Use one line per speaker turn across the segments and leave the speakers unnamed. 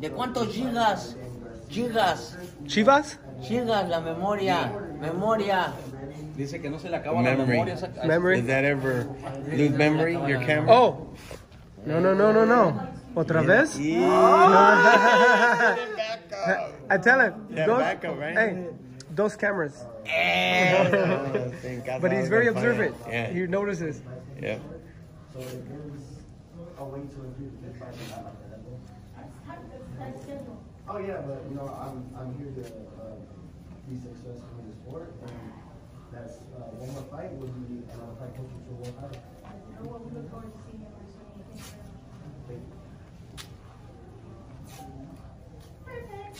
¿De cuántos gigas? Gigas.
Chivas?
Gigas la memoria. Memoria.
Dice que no se le acaba la
Memory.
memoria. esa-
Memory?
Did that ever lose memory? Your camera?
Oh. No, no, no, no, no. ¿Otra vez?
Yeah.
I tell him.
Yeah,
dos,
backup, right?
Hey, dos cameras.
Oh, thank God
But
I
he's
was
very
on fire.
observant.
Yeah.
He notices.
Yeah.
Oh yeah, but you know, I'm, I'm here to, uh, be successful in the sport and that's, uh, one more fight would be, another fight coaching for one fight.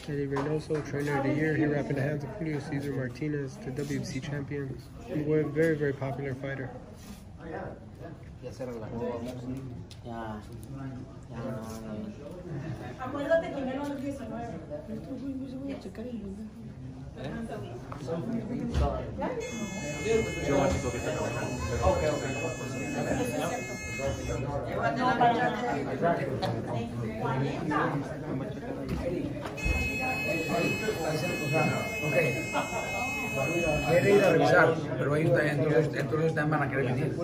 Eddie Reynoso, trainer of the year. He wrapped in the hands of Julio Cesar Martinez, the WBC champion. And we're a very, very popular fighter.
Ya se relajó.
Ya. Ya, no, no.
Acuérdate que menos el 19.
Quiere ir a revisar, pero ellos entonces, entonces también van a querer venir.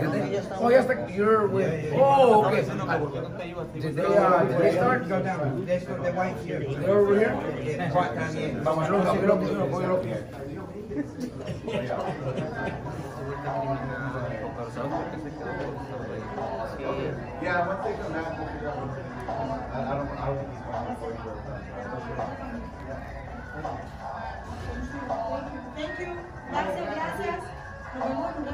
¿Entiendes? Oh, ya está. You're with. Oh, okay. Did they, uh, did they start? Go down. They're over here? Vamos, loco, loco, loco, loco, loco.
Yeah. I, don't, I you.
Gracias, gracias.